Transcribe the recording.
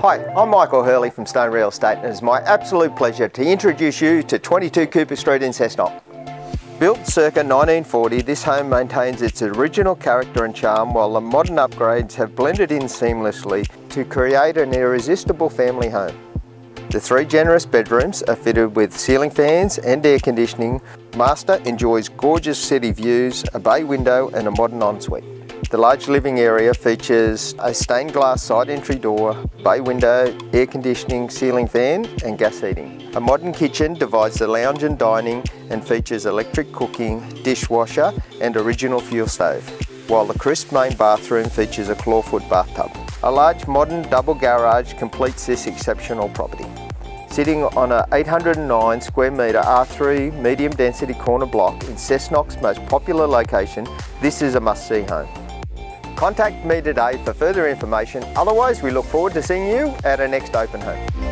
Hi, I'm Michael Hurley from Stone Real Estate and it's my absolute pleasure to introduce you to 22 Cooper Street in Cessnock. Built circa 1940, this home maintains its original character and charm while the modern upgrades have blended in seamlessly to create an irresistible family home. The three generous bedrooms are fitted with ceiling fans and air conditioning. Master enjoys gorgeous city views, a bay window and a modern ensuite. The large living area features a stained glass side entry door, bay window, air conditioning, ceiling fan and gas heating. A modern kitchen divides the lounge and dining and features electric cooking, dishwasher and original fuel stove, while the crisp main bathroom features a clawfoot bathtub. A large modern double garage completes this exceptional property. Sitting on a 809 square metre R3 medium density corner block in Cessnock's most popular location, this is a must-see home. Contact me today for further information, otherwise we look forward to seeing you at our next open home.